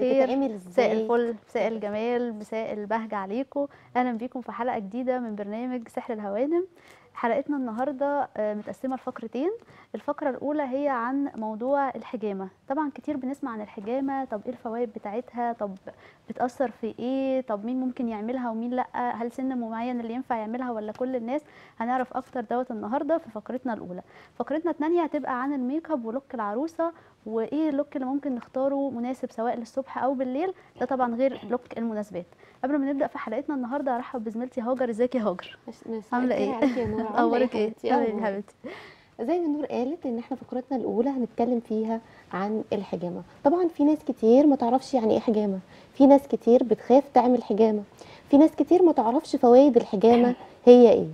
الخير مساء الفل مساء الجمال مساء البهجة عليكم. أهلا بيكم في حلقة جديدة من برنامج سحر الهوانم. حلقتنا النهاردة آه، متقسمة لفقرتين. الفقرة الأولى هي عن موضوع الحجامة. طبعا كتير بنسمع عن الحجامة طب إيه الفوائد بتاعتها؟ طب بتأثر في إيه؟ طب مين ممكن يعملها ومين لأ؟ هل سن معين اللي ينفع يعملها ولا كل الناس؟ هنعرف أكتر دوت النهاردة في فقرتنا الأولى. فقرتنا الثانية هتبقى عن الميك اب و look العروسة وإيه اللوك اللي ممكن نختاره مناسب سواء للصبح أو بالليل ده طبعا غير لوك المناسبات. قبل ما نبدأ في حلقتنا النهارده أرحب بزميلتي هاجر. إزيك يا هاجر؟ عاملة الخير إيه؟ أخبارك إيه؟ تمام يا أخبارك؟ حبيبتي. زي ما نور قالت إن إحنا فقرتنا الأولى هنتكلم فيها عن الحجامة. طبعا في ناس كتير ما تعرفش يعني إيه حجامة. في ناس كتير بتخاف تعمل حجامة. في ناس كتير ما تعرفش فوائد الحجامة هي إيه.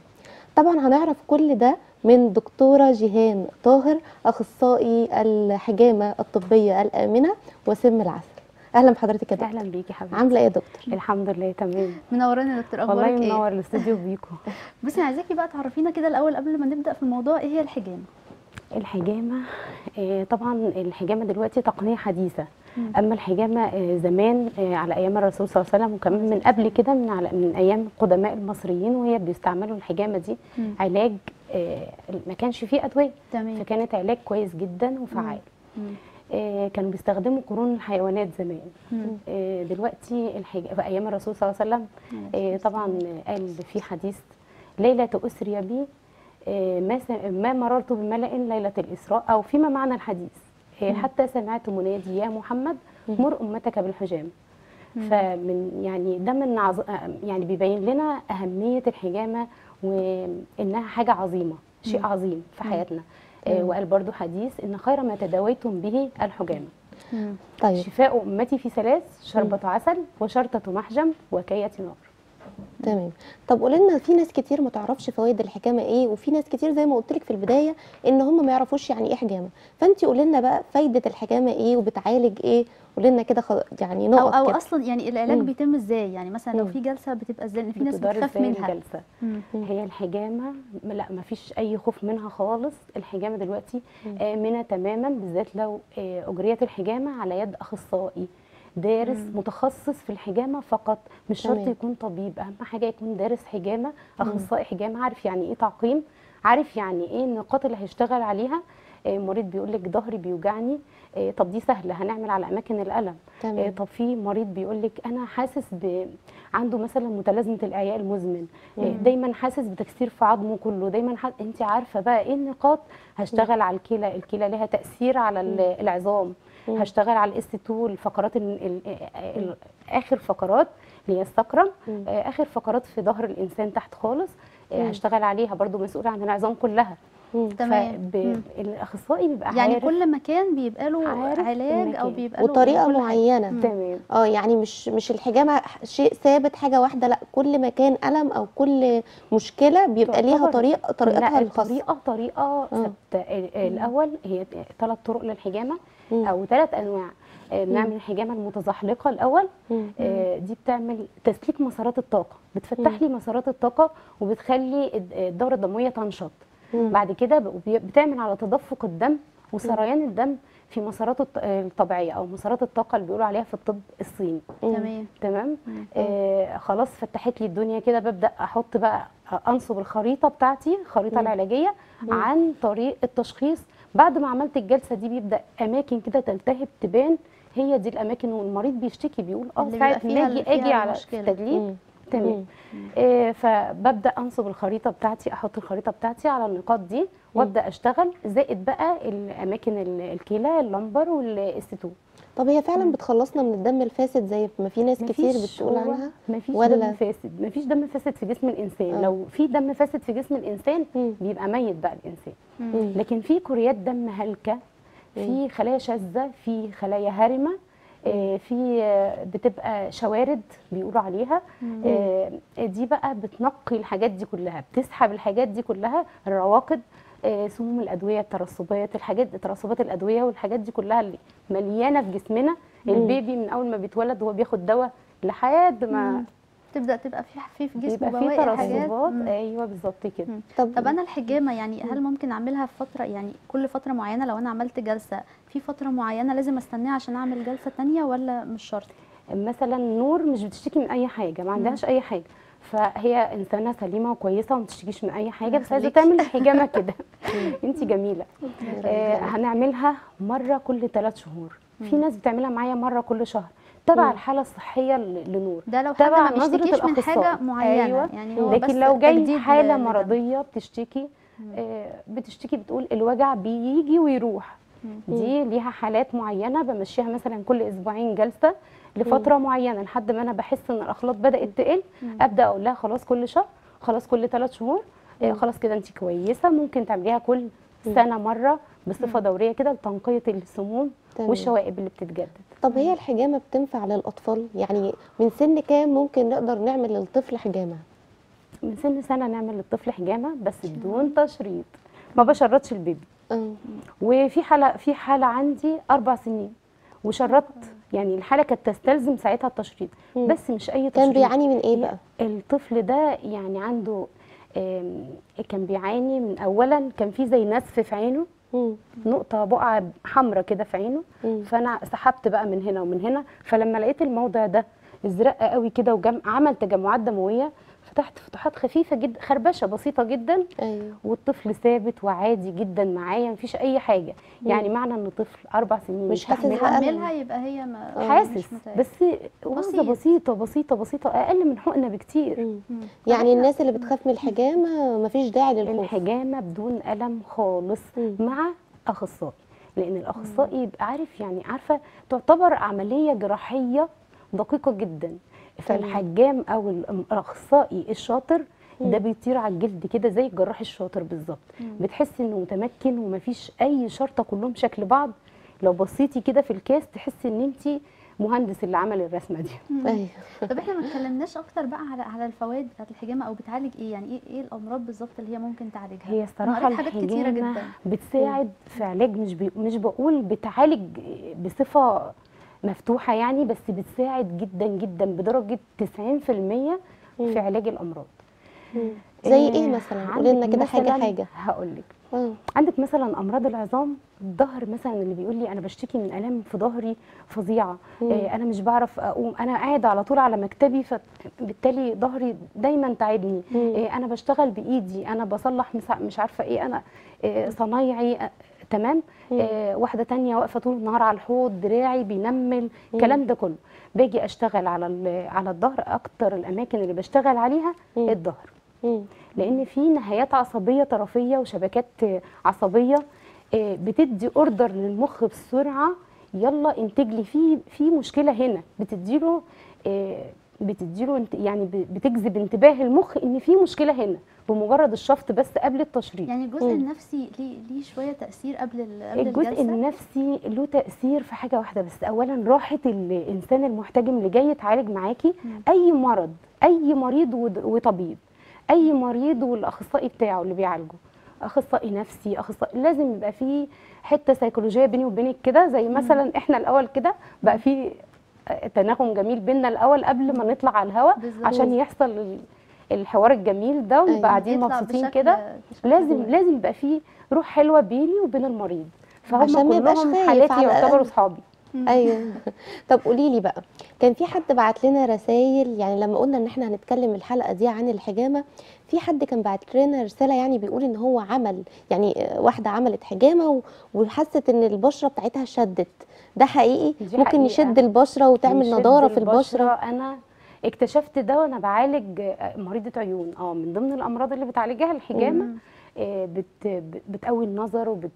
طبعا هنعرف كل ده من دكتورة جيهان طاهر أخصائي الحجامة الطبية الآمنة وسم العسل. أهلا بحضرتك يا دكتور. أهلا بيكي حبيبتي. عاملة إيه يا دكتور؟ الحمد لله تمام. منوراني يا دكتور. والله أخبارك إيه؟ منور الاستوديو بيكم بصي أنا عايزاكي بقى تعرفينا كده الأول قبل ما نبدأ في الموضوع إيه هي الحجامة؟ الحجامة آه، طبعا الحجامة دلوقتي تقنية حديثة. مم. أما الحجامة آه، زمان آه، على أيام الرسول صلى الله عليه وسلم وكمان من قبل كده من على من أيام قدماء المصريين وهي بيستعملوا الحجامة دي مم. علاج ما كانش فيه أدوية تمام فكانت علاج كويس جدا وفعال مم. آه، كانوا بيستخدموا قرون الحيوانات زمان. آه، دلوقتي الحج... في أيام الرسول صلى الله عليه وسلم آه، طبعا قال في حديث ليلة أسري بي آه، ما مررت بملأ ليلة الإسراء أو فيما معنى الحديث آه،. حتى سمعت منادي يا محمد. مر أمتك بالحجام. فمن يعني ده من. آه، يعني بيبين لنا أهمية الحجامة وإنها حاجة عظيمة شيء مم. عظيم في. حياتنا آه، مم. وقال برضو حديث إن خير ما تداويتم به الحجامة مم. طيب شفاء أمتي في ثلاث شربة عسل وشرطة محجم وكية نار تمام. طب قولي لنا في ناس كتير ما تعرفش فوائد الحجامه إيه؟ وفي ناس كتير زي ما قلت لك في البداية إن هم ما يعرفوش يعني إيه حجامه فأنت قولي لنا بقى فايدة الحجامه إيه وبتعالج إيه؟ قولي لنا كده خ... يعني نقط أو كده. أصلا يعني العلاج مم. بيتم إزاي؟ يعني مثلا لو. في جلسة بتبقى إزاي؟ لأن في ناس بتخاف منها. الجلسة. مم. هي الحجامة لأ ما فيش أي خوف منها خالص. الحجامة دلوقتي. آمنة تماما بالذات لو آه، أجريت الحجامة على يد أخصائي. دارس مم. متخصص في الحجامة فقط. مش شرط. يكون طبيب. أهم حاجة يكون دارس حجامة أخصائي حجامة. عارف يعني إيه تعقيم؟ عارف يعني إيه النقاط اللي هيشتغل عليها؟ آه، مريض بيقول لك ظهري بيوجعني. آه، طب دي سهلة هنعمل على أماكن الألم. آه، تمام طب في مريض بيقول لك أنا حاسس ب عنده مثلا متلازمة الإعياء المزمن. آه، مم. دايما حاسس بتكسير في عظمه كله. دايما ح... أنت عارفة بقى إيه النقاط؟ هشتغل على الكلى. الكلى لها تأثير على ال- العظام. مم. هشتغل على الاس 2 الفقرات ال... ال... ال... آخر فقرات اللي هي السكرم. آه، آخر فقرات في ظهر الإنسان تحت خالص آه، مم. هشتغل عليها برضو مسؤوله عن العظام كلها. تمام. الأخصائي بيبقى يعني عارف كل مكان بيبقى له عارف علاج أو. بيبقى له وطريقة. معينة. تمام آه يعني مش مش الحجامة شيء ثابت حاجة واحدة لأ كل مكان ألم أو كل مشكلة بيبقى ليها طريقة طريقتها الخاصة الطريقة طريقة ثابتة ال- الأول هي ثلاث طرق للحجامة. أو ثلاث أنواع آه، بنعمل الحجامه المتزحلقة الأول. آه، دي بتعمل تسليك مسارات الطاقة بتفتح لي مسارات الطاقة وبتخلي الد- الدورة الدموية تنشط. بعد كده بتعمل على تدفق الدم وسريان الدم في مساراته الط- الطبيعية أو مسارات الطاقة اللي بيقولوا عليها في الطب الصيني. تمام تمام. آه خلاص فتحت لي الدنيا كده ببدأ أحط بقى أنصب الخريطة بتاعتي الخريطه مم. العلاجية مم. عن طريق التشخيص بعد ما عملت الجلسة دي بيبدأ أماكن كده تلتهب تبان. هي دي الأماكن والمريض بيشتكي بيقول آه ساعة بيبقى ما أجي أجي على مم. تمام. آه فببدأ أنصب الخريطة بتاعتي أحط الخريطة بتاعتي على النقاط دي وأبدأ أشتغل. زائد بقى الأماكن ال- الكلى lumbar والإستو. طب هي فعلا بتخلصنا من الدم الفاسد زي ما في ناس كتير بتقول عنها؟ مفيش ولا- دم فاسد. مفيش دم فاسد في جسم الإنسان. آه. لو في دم فاسد في جسم الإنسان مم. بيبقى ميت بقى الإنسان. مم. لكن في كريات دم هلكة في خلايا شاذة في خلايا هرمة آه، في بتبقى شوارد بيقولوا عليها. آه، دي بقى بتنقي الحاجات دي كلها بتسحب الحاجات دي كلها الرواقد سموم الأدوية الترسبات الحاجات ترسبات الأدوية والحاجات دي كلها اللي مليانة في جسمنا. البيبي من أول ما بيتولد وهو بياخد دواء لحد ما تبدأ تبقى في في في جسمه بيبقى في بواقي حاجات. ترسبات. أيوه بالظبط كده. طب, طب أنا الحجامة يعني هل ممكن أعملها في فترة؟ يعني كل فترة معينة لو أنا عملت جلسة في فترة معينة لازم استناها عشان أعمل جلسة تانية ولا مش شرط؟ مثلا نور مش بتشتكي من أي حاجة ما عندهاش أي حاجة. فهي إنسانة سليمة وكويسة وما بتشتكيش من أي حاجة بس عايزة. تعمل حجامة كده انت جميلة آه هنعملها مرة كل ثلاث شهور في ناس بتعملها معايا مرة كل شهر تبع. الحالة الصحية لنور ده لو حد تبع ما نظرة بيشتكيش من حاجة. معينة أيوة. يعني هو بس لكن لو جاي حالة. مرضية بتشتكي آه، بتشتكي بتقول الوجع بيجي ويروح. دي ليها حالات معينة بمشيها مثلا كل أسبوعين جلسة لفترة معينة لحد ما أنا بحس إن الأخلاط بدأت تقل مم. أبدأ أقول لها خلاص كل شهر خلاص كل ثلاث شهور آه، مم. خلاص كده انت كويسة ممكن تعمليها كل سنة مرة بصفة دورية كده لتنقية السموم تمام. والشوائب اللي بتتجدد. طب هي الحجامة بتنفع للأطفال؟ يعني من سن كام ممكن نقدر نعمل للطفل حجامة؟ من سن سنة نعمل للطفل حجامة بس بدون تشريط. ما بشرطش البيبي. آه. وفي حالة في حالة عندي أربع سنين وشرطت يعني الحالة كانت تستلزم ساعتها التشريط مم. بس مش أي تشريط كان بيعاني من إيه بقى الطفل ده يعني عنده كان بيعاني من اولا كان في زي نزف في عينه مم. نقطة بقعة حمراء كده في عينه مم. فأنا سحبت بقى من هنا ومن هنا فلما لقيت الموضع ده ازرق قوي كده وعمل تجمعات دموية فتحت فتحات خفيفة جدا خربشة بسيطة جدا أيوه والطفل ثابت وعادي جدا معايا مفيش أي حاجة يعني معنى إن طفل أربع سنين مش. اعملها يبقى هي ما مش حاسس. بس بسيط. بسيطة بسيطة بسيطة أقل من حقنة بكتير مم. مم. يعني الناس اللي بتخاف من الحجامة مفيش داعي للخوف الحجامة بدون ألم خالص مم. مع أخصائي لأن الأخصائي يبقى عارف يعني عارفة تعتبر عملية جراحية دقيقة جدا فالحجام أو ال- الاخصائي الشاطر ده بيطير على الجلد كده زي الجراح الشاطر بالظبط. بتحسي إنه متمكن ومفيش أي شرطة كلهم شكل بعض. لو بصيتي كده في الكاس تحسي إن انت مهندس اللي عمل الرسمة دي. أيوه. طب إحنا ما اتكلمناش أكتر بقى على على الفوائد بتاعت الحجامة أو بتعالج إيه؟ يعني إيه إيه الأمراض بالظبط اللي هي ممكن تعالجها؟ هي الصراحة حاجات كتيرة جدا. بتساعد في علاج مش بي مش بقول بتعالج بصفة مفتوحة يعني بس بتساعد جدا جدا بدرجة 90% في علاج الأمراض. مم. زي آه، إيه مثلا؟ قولي لنا كده حاجة حاجة. هقول لك عندك مثلا أمراض العظام الظهر مثلا اللي بيقول لي أنا بشتكي من ألام في ظهري فظيعة. آه أنا مش بعرف أقوم أنا قاعدة على طول على مكتبي فبالتالي ظهري دايما تعبني. آه أنا بشتغل بإيدي أنا بصلح مش عارفة إيه أنا آه صنايعي آه تمام. آه واحدة تانية واقفة طول النهار على الحوض دراعي بينمل الكلام ده كله باجي أشتغل على على الظهر أكتر الأماكن اللي بشتغل عليها. الظهر. لأن في نهايات عصبية طرفية وشبكات عصبية آه، بتدي أوردر للمخ بسرعة يلا انتج لي في في مشكلة هنا بتديله آه، بتديله يعني بتجذب انتباه المخ إن في مشكلة هنا بمجرد الشفط بس قبل التشريط يعني الجزء مم. النفسي ليه ليه شوية تأثير قبل قبل الجزء الجلسه النفسي له تأثير في حاجة واحدة بس اولا راحة الإنسان المحتجم اللي جاي يتعالج معاكي. أي مرض أي مريض وطبيب أي مريض والأخصائي بتاعه اللي بيعالجه أخصائي نفسي أخصائي لازم يبقى فيه حتة سيكولوجية بيني وبينك كده زي مثلا إحنا الأول كده بقى في تناغم جميل بينا الأول قبل ما نطلع على الهواء. عشان يحصل الحوار الجميل ده أيوة. ونبقى قاعدين مبسوطين كده لازم. لازم يبقى في روح حلوة بيني وبين المريض فهم عشان ما يبقاش كلهم حالاتي يعتبروا. اصحابي أيوه طب قولي لي بقى كان في حد بعت لنا رسائل يعني لما قلنا إن إحنا هنتكلم الحلقة دي عن الحجامة في حد كان بعت لنا رسالة يعني بيقول إن هو عمل يعني واحدة عملت حجامة وحست إن البشرة بتاعتها شدت ده حقيقي ممكن حقيقة. يشد البشرة وتعمل نضارة في البشرة أنا اكتشفت ده وأنا بعالج مريضة عيون آه من ضمن الأمراض اللي بتعالجها الحجامة. آه، بت بت- بتقوي النظر وبت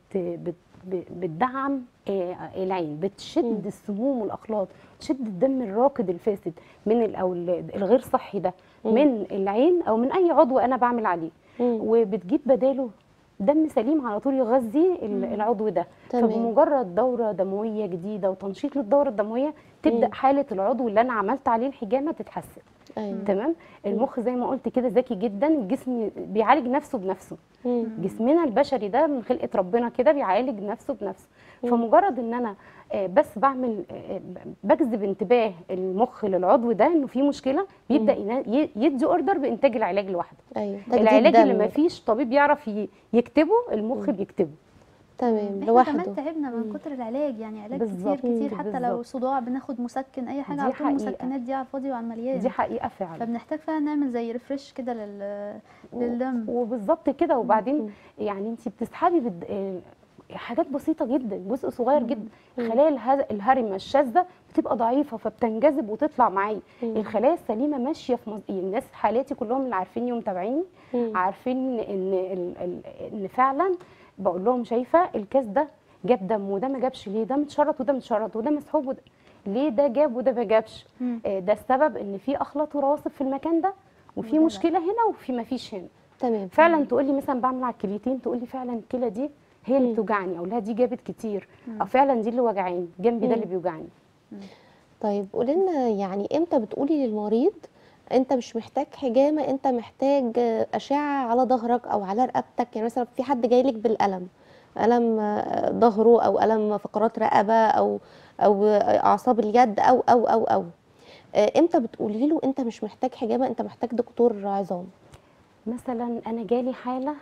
بتدعم آه، العين. بتشد السموم والأخلاط تشد الدم الراكد الفاسد من أو ال- الغير صحي ده. من العين أو من أي عضو أنا بعمل عليه. وبتجيب بداله دم سليم على طول يغذي. العضو ده تمام. فبمجرد دورة دموية جديدة وتنشيط للدورة الدموية تبدأ مم. حالة العضو اللي أنا عملت عليه الحجامه تتحسن. أيوه. تمام؟ المخ زي ما قلت كده ذكي جدا الجسم بيعالج نفسه بنفسه. مم. جسمنا البشري ده من خلقة ربنا كده بيعالج نفسه بنفسه. مم. فمجرد إن أنا آه، بس بعمل آه، بجذب انتباه المخ للعضو ده إنه في مشكلة بيبدأ يدي اوردر بإنتاج العلاج لوحده. تجديد العلاج اللي. ما فيش طبيب يعرف يكتبه المخ بيكتبه. تمام لوحده كمان تعبنا من كتر العلاج يعني علاج بالظبط. كتير كتير حتى لو بالظبط. صداع بناخد مسكن أي حاجة على طول. المسكنات دي على الفاضي وعلى المليان دي حقيقة فعلا فبنحتاج فعلا نعمل زي ريفرش كده لل... للدم وبالظبط كده وبعدين يعني انت بتسحبي بد... آه، حاجات بسيطة جدا جزء صغير جدا خلايا اله- الهرمه الشاذة بتبقى ضعيفة فبتنجذب وتطلع معايا مم. الخلايا السليمة ماشية في مز... الناس حالاتي كلهم اللي عارفيني ومتابعيني مم. عارفين إن. إن فعلا بقول لهم شايفة الكاس ده جاب دم وده ما جابش ليه ده متشرط وده متشرط وده مسحوب وده ليه ده جاب وده ما جابش. آه، ده السبب إن في أخلاط ورواسب في المكان ده وفي. مشكلة هنا وفي ما فيش هنا تمام فعلا تقولي مثلا بعمل على الكليتين تقولي فعلا الكلى دي هي اللي. بتوجعني أو لا دي جابت كتير. أو فعلا دي اللي وجعاني جنبي ده اللي. بيوجعني طيب قولي لنا يعني إمتى بتقولي للمريض انت مش محتاج حجامة انت محتاج أشعة على ظهرك أو على رقبتك. يعني مثلا في حد جاي لك بالألم ألم ظهره أو ألم فقرات رقبة أو أو أعصاب اليد أو أو أو أو. آه، إمتى بتقولي له انت مش محتاج حجامة انت محتاج دكتور عظام؟ مثلا أنا جالي حالة.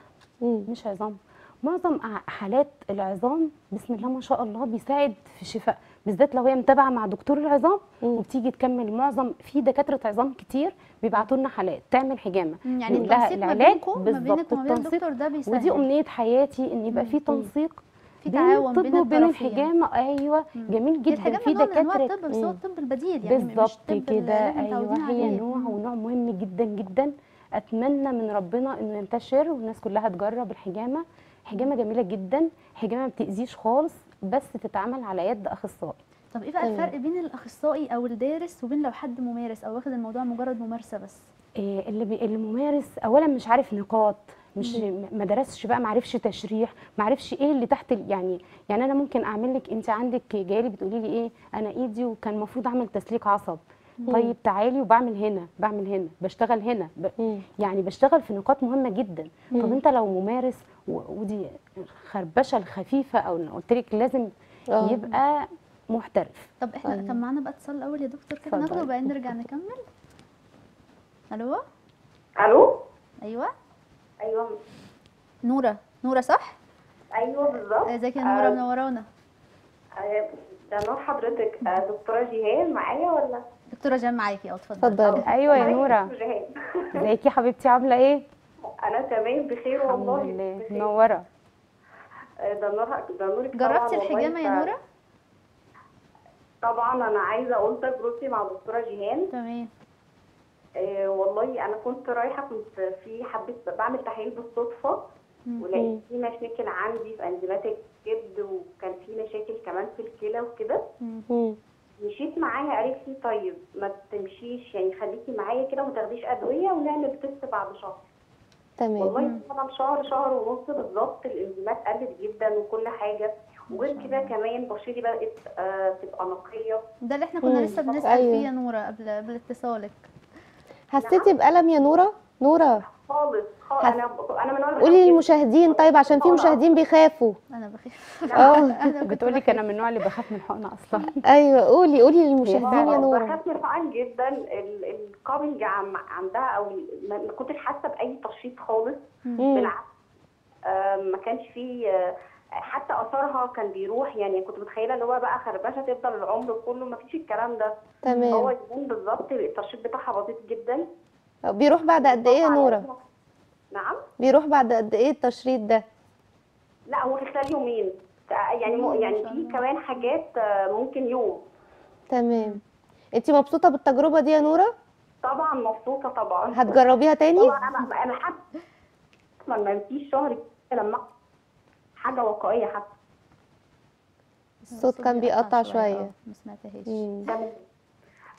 مش عظام. معظم حالات العظام بسم الله ما شاء الله بيساعد في شفاء. بالذات لو هي متابعة مع دكتور العظام مم. وبتيجي تكمل معظم في دكاترة عظام كتير بيبعتوا لنا حالات تعمل حجامة. يعني التنسيق ما بينكم ما بينك وما بين الدكتور ده بيسهل ودي أمنية حياتي إن يبقى في تنسيق في بين تعاون الطب بين وبين الطرفين. الحجامة أيوه مم. جميل جدا في دكاتره الطب بس هو. الطب البديل يعني بالظبط الطب كده أيوه هي عليه. نوع. ونوع مهم جدا جدا أتمنى من ربنا إنه ينتشر والناس كلها تجرب الحجامة حجامة جميلة جدا حجامة ما بتأذيش خالص بس تتعمل على يد أخصائي طب إيه بقى. الفرق بين الأخصائي أو الدارس وبين لو حد ممارس أو واخد الموضوع مجرد ممارسة بس إيه اللي بي... الممارس اولا مش عارف نقاط مش ما درسش بقى ما عرفش تشريح ما عرفش إيه اللي تحت. يعني يعني أنا ممكن أعمل لك أنت عندك جاية بتقولي لي إيه أنا إيدي وكان المفروض أعمل تسليك عصب طيب تعالي وبعمل هنا بعمل هنا بشتغل هنا ب... مم. يعني بشتغل في نقاط مهمة جدا طب مم. أنت لو ممارس. ودي خربشة الخفيفة أو أنا قلت لك لازم آه. يبقى محترف. طب إحنا أيوة. كان معانا بقى اتصال الأول يا دكتور كده. ناخده وبعدين نرجع نكمل. ألو؟ ألو؟ أيوه. أيوه. نورة. نورة صح؟ أيوه بالظبط. إزيك يا نورة؟ آه، منورانا آه، ده نور حضرتك. آه، دكتورة جيهان معايا ولا؟ دكتورة جان معاكي. أه اتفضلي اتفضلي أيوه يا نورة. جيهان. إزيك يا حبيبتي؟ عاملة إيه؟ أنا تمام بخير الحمد والله لله. بخير. منورة. آه، ده نور ده نورك جربتي الحجامة يا نورة؟ طبعا أنا عايزة أقول تجربتي مع دكتورة جيهان. تمام. آه، والله أنا كنت رايحة كنت في حبيت بعمل تحاليل بالصدفة. ولقيت في مشاكل عندي في انزيمات الكبد وكان في مشاكل كمان في الكلى وكده. مشيت معاها قالت لي طيب ما تمشيش يعني خليكي معايا كده وما تاخديش أدوية ونعمل تيست بعد شهر. تمام. والله طبعا شهر شهر ونص بالظبط الإنزيمات قلت جدا وكل حاجة. وغير كده كمان بشرتي بدأت آه تبقى نقية. ده اللي إحنا كنا. لسه بنسأل أيوة. فيه يا نورة قبل قبل اتصالك. حسيتي بألم يا نورة؟ نورة خالص خالص. أنا أنا من قولي للمشاهدين طيب عشان في مشاهدين بيخافوا. أنا بخاف. آه. بتقولي. أنا من النوع اللي بخاف من الحقنه أصلا. أيوه قولي قولي للمشاهدين يا نورة. بخاف من الحقن جدا. ال- الكابنج عم- عندها أو ال- ما كنتش حاسة بأي تشريط خالص. بالعكس. آه، ما كانش فيه آه، حتى اثرها كان بيروح. يعني كنت متخيلة اللي هو بقى خربشة تفضل العمر كله. ما فيش الكلام ده. هو تمام يكون بالظبط الترشيد بتاعها بسيط جدا. بيروح بعد قد إيه يا نورة؟ نعم. بيروح بعد قد إيه التشريط ده؟ لا هو في خلال يومين. يعني يعني في. كمان حاجات آه، ممكن يوم. تمام. انت مبسوطة بالتجربة دي يا نورة؟ طبعا مبسوطة طبعا. هتجربيها تاني؟ طبعا أنا أنا حتى أصلا ما فيش شهر كده لما حاجة واقعية حتى. الصوت كان بيقطع شوية. أه ما سمعتهاش.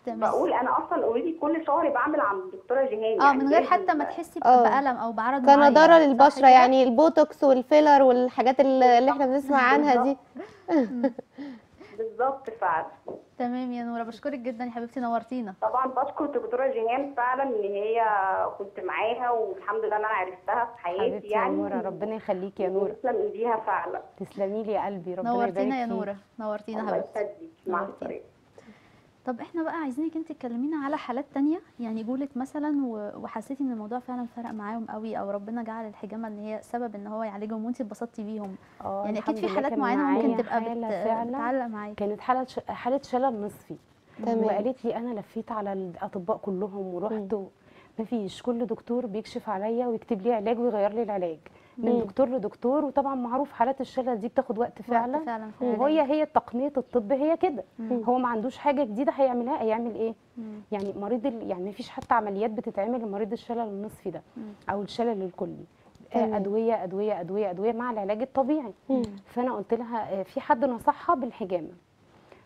تمام. بقول أنا أصلا اوريدي كل شهر بعمل عند الدكتورة جيهان آه يعني من غير حتى ما تحسي آه. بألم أو بعرض معين كنضارة للبشرة؟ يعني البوتوكس وال filler والحاجات اللي إحنا بنسمع عنها دي. بالظبط. فعلا. تمام يا نورة بشكرك جدا يا حبيبتي نورتينا. طبعا بشكر الدكتوره جيهان فعلا إن هي كنت معاها والحمد لله إن أنا عرفتها في حياتي حبيبتي يا يعني نورة ربنا يخليكي يا نورة. تسلم إيديها فعلا. تسلمي لي يا قلبي ربنا يبارك نورتينا يا فيك. نورة نورتينا الله حبيبتي. يخليك مع. السلامة. طب إحنا بقى عايزينك انت تكلمينا على حالات تانية يعني جولك مثلا وحسيتي إن الموضوع فعلا فرق معاهم قوي أو ربنا جعل الحجامة إن هي سبب إن هو يعالجهم وانت اتبسطتي بيهم آه يعني أكيد في حالات معينة ممكن تبقى بت... حالة فعلا بتعلق معاكي كانت حالة. حالة شلل نصفي تمام وقالت لي أنا لفيت على الأطباء كلهم ورحت. مفيش كل دكتور بيكشف عليا ويكتب لي علاج ويغير لي العلاج من. دكتور لدكتور وطبعا معروف حالات الشلل دي بتاخد وقت فعلا وقت فعلا وهي. هي تقنية الطب هي كده. هو ما عندوش حاجة جديدة هيعملها هيعمل إيه. يعني مريض ال... يعني مفيش حتى عمليات بتتعمل لمريض الشلل النصفي ده. أو الشلل الكلي. آه، أدوية أدوية أدوية أدوية مع العلاج الطبيعي مم. فأنا قلت لها آه، في حد نصحها بالحجامة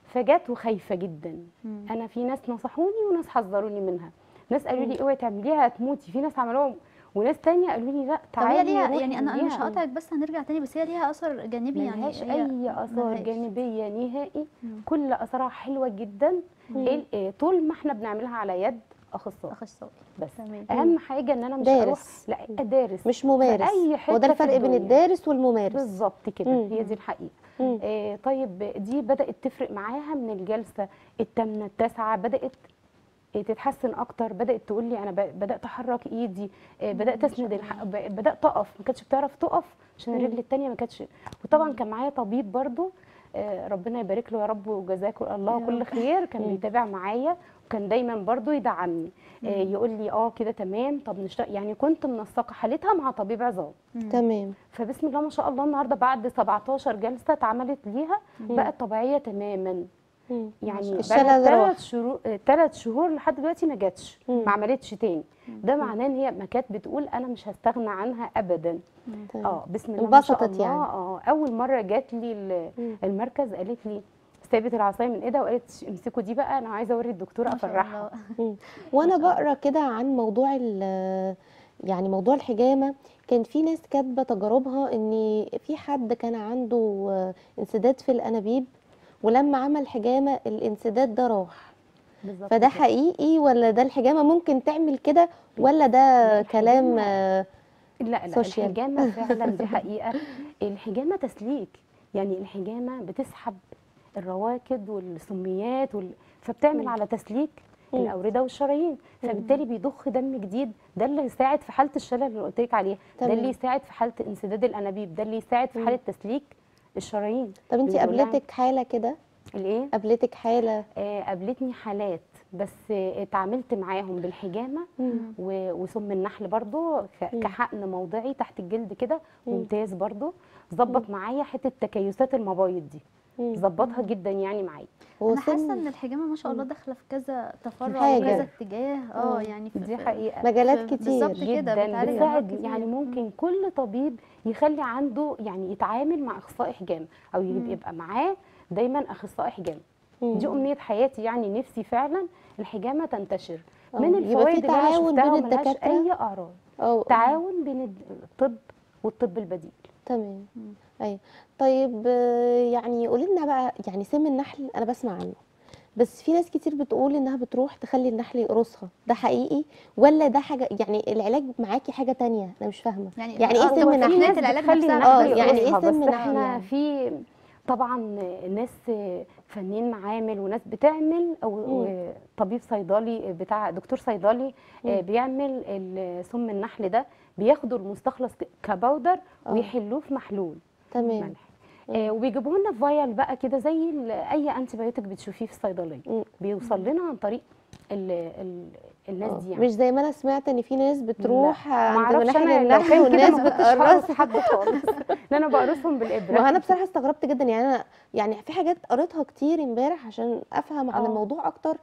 فجت وخايفة جدا مم. أنا في ناس نصحوني وناس حذروني منها ناس قالوا لي اوعي تعمليها هتموتي في ناس عملوها وناس تانية قالوا لي لا طب هي تعالي ليها يعني أنا أنا مش. هقطعك بس هنرجع تاني بس هي ليها اثر جانبي يعني ملهاش أي آثار ملهاش. جانبية نهائي مم. كل آثارها حلوة جدا إيه- إيه، طول ما إحنا بنعملها على يد أخصائي أخصائي بس تمام أهم حاجة إن أنا مش أروح دارس. لا دارس مش ممارس في أي حتة وده الفرق بين. الدارس والممارس بالظبط كده مم. هي دي الحقيقة مم. آه طيب دي بدأت تفرق معاها من الجلسة الثامنه التاسعة بدأت آه، تتحسن أكتر. بدأت تقول لي أنا بدأت أحرك إيدي. آه، بدأت أسند الح... بدأت تقف. ما كانتش بتعرف تقف عشان. الرجل الثانية ما كانتش. وطبعا كان معايا طبيب برضو. آه، ربنا يبارك له يا رب وجزاكم الله كل. خير. كان. بيتابع معايا وكان دايما برضو يدعمني. آه، يقول لي آه كده تمام. طب نشتغل يعني كنت منسقه حالتها مع طبيب عظام. تمام. فبسم الله ما شاء الله النهارده بعد 17 جلسة اتعملت ليها. بقت طبيعية تماما. مم. يعني. ثلاث شهور ثلاث شهور لحد دلوقتي ما جاتش. ما عملتش تاني. ده معناه إن هي ما كانت بتقول أنا مش هستغنى عنها ابدا. آه بسم الله انبسطت يعني. آه أول مرة جات لي. المركز قالت لي سابت العصاية من ايدها وقالت امسكوا دي بقى أنا عايزة أوري الدكتورة شاء أفرحها. وأنا بقرأ كده عن موضوع ال- يعني موضوع الحجامة. كان في ناس كاتبة تجاربها إن في حد كان عنده آه، انسداد في الأنابيب. ولما عمل حجامة الانسداد ده راح بالظبط فده كده. حقيقي ولا ده الحجامة ممكن تعمل كده ولا ده كلام آه، لا لا سوشيال. الحجامة فعلا دي حقيقة الحجامة تسليك يعني الحجامة بتسحب الرواكد والسميات وال... فبتعمل. على تسليك. الأوردة والشرايين فبالتالي بيضخ دم جديد ده اللي يساعد في حالة الشلل اللي قلت لك عليها ده. اللي يساعد في حالة انسداد الأنابيب ده اللي يساعد في. حالة تسليك الشرايين طب انت قابلتك حالة كده؟ الإيه؟ قابلتك حالة؟ آه قابلتني حالات بس اتعاملت معاهم بالحجامة وسم النحل برضو. كحقن موضعي تحت الجلد كده مم. ممتاز برضو. ظبط معايا حتة تكيسات المبايض دي. ظبطها جدا يعني معايا هو أنا حاسة إن الحجامة ما شاء الله داخلة في كذا تفرع. وكذا اتجاه آه. يعني في دي حقيقة مجالات كتير جدا بتساعد. يعني مم. ممكن كل طبيب يخلي عنده يعني يتعامل مع أخصائي حجام أو مم. يبقى معاه دايما أخصائي حجام مم. دي أمنية حياتي يعني نفسي فعلا الحجامة تنتشر من الفوائد اللي أنا تعاون شفتها بين وملهاش الدكاترة. أي أعراض تعاون بين الطب والطب البديل تمام مم. أيوه طيب يعني قولي لنا بقى يعني سم النحل أنا بسمع عنه بس في ناس كتير بتقول إنها بتروح تخلي النحل يقرصها ده حقيقي ولا ده حاجة يعني العلاج معاكي حاجة تانية أنا مش فاهمة يعني يعني إيه آه، سم هو نحل؟ تقنية العلاج بتخلي نفسها النحل يعني إيه يقرصها، سم بس نحل إحنا يعني؟ في طبعا ناس فنيين معامل وناس بتعمل أو مم. طبيب صيدلي بتاع دكتور صيدلي آه، مم. بيعمل ال- سم النحل ده بياخدوا المستخلص ك- ك powder آه. ويحلوه في محلول تمام. ملح آه وبيجيبوه لنا vial بقى كده زي أي antibiotic بتشوفيه في الصيدلية. بيوصل لنا عن طريق ال ال الناس آه، دي يعني. مش زي ما أنا سمعت إن في ناس بتروح عند لو النحل والناس بتقرص. حد خالص. إن أنا بقرصهم بالإبرة. ما أنا بصراحة استغربت جدا. يعني أنا يعني في حاجات قريتها كتير امبارح عشان أفهم عن آه. الموضوع أكتر.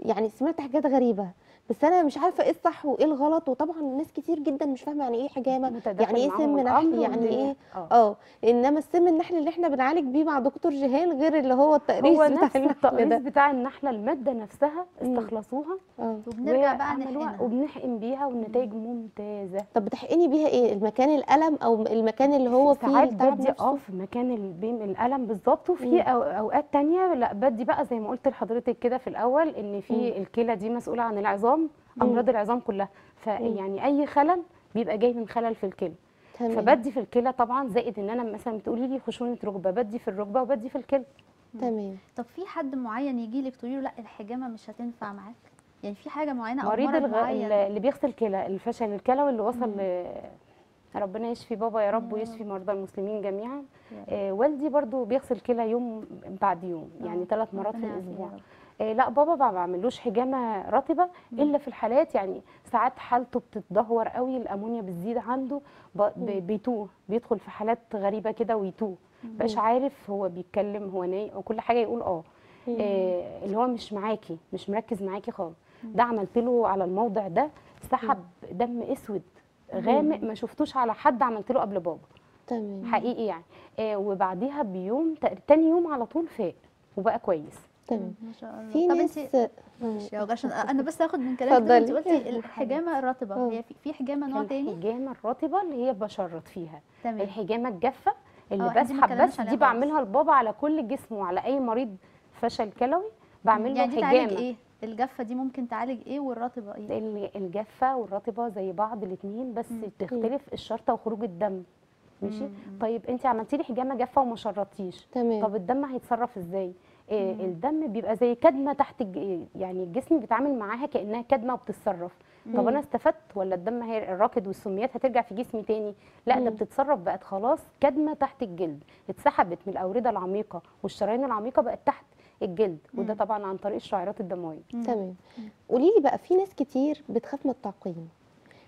يعني سمعت حاجات غريبة. بس أنا مش عارفة إيه الصح وإيه الغلط وطبعا ناس كتير جدا مش فاهمة يعني إيه حجامة يعني إيه سم نحل يعني. إيه؟ آه. آه إنما السم النحل اللي إحنا بنعالج بيه مع دكتور جهان غير اللي هو التقريص هو بتاع نفس النحل التقريص ده. بتاع النحلة المادة نفسها. استخلصوها آه. وبنرجع بقى نحقنها وبنحقن بيها والنتائج ممتازة. طب بتحقني بيها إيه؟ المكان الألم أو المكان اللي هو فيه ساعات التعب بدي آه في مكان البيم الألم بالظبط. وفي أو- أوقات تانية لا بدي بقى زي ما قلت لحضرتك كده في الأول إن في الكلى دي مسؤولة عن العظام أمراض العظام كلها. فيعني أي خلل بيبقى جاي من خلل في الكلى. تمام. فبدي في الكلى طبعا زائد إن أنا مثلا بتقولي لي خشونة ركبة بدي في الركبة وبدي في الكلى. تمام. طب في حد معين يجي لك تقولي له لا الحجامة مش هتنفع معاك؟ يعني في حاجة معينة أو مريض الغ... معين؟ اللي بيغسل كلى الفشل الكلوي اللي وصل ل... ربنا يشفي بابا يا رب ويشفي مرضى المسلمين جميعا. آه والدي برضو بيغسل كلى يوم بعد يوم يعني آه، ثلاث مرات في الأسبوع يا رب. آه لا بابا ما بعملوش حجامة رطبة إلا في الحالات يعني ساعات حالته بتتدهور قوي الأمونيا بتزيد عنده. بيتوه بيدخل في حالات غريبة كده ويتوه. مبقاش عارف هو بيتكلم هو نايم وكل حاجة يقول آه. آه، اللي هو مش معاكي مش مركز معاكي خالص. ده عملت له على الموضع ده سحب دم أسود غامق ما شفتوش على حد عملت له قبل بابا. تمام. حقيقي يعني. آه وبعديها بيوم تاني يوم على طول فاق وبقى كويس. تمام. ما شاء الله. في طب ناس انت عشان أنا بس هاخد من كلامك انت. قلتي الحجامة الرطبة. هي في- في حجامة نوع تاني؟ الحجامة الرطبة اللي هي بشرط فيها. تمام. الحجامة الجافة اللي بسحب اتكلمناش بس دي. بعملها لبابا على كل جسمه وعلى أي مريض فشل كلوي بعمل له يعني حجامة. إيه؟ الجافة دي ممكن تعالج إيه والرطبة إيه؟ ال- الجافة والرطبة زي بعض الاثنين بس بتختلف الشرطه وخروج الدم. ماشي؟ طيب انت عملتي لي حجامة جافة وما شرطتيش. تمام. طب الدم هيتصرف إزاي؟ الدم بيبقى زي كدمة تحت الج... يعني الجسم بيتعامل معاها كأنها كدمة وبتتصرف. طب أنا استفدت ولا الدم هي الراكد والسميات هترجع في جسمي تاني؟ لا ده بتتصرف بقت خلاص كدمة تحت الجلد اتسحبت من الأوردة العميقة والشرايين العميقة بقت تحت الجلد وده طبعا عن طريق الشعيرات الدموية. تمام. قولي لي بقى في ناس كتير بتخاف من التعقيم.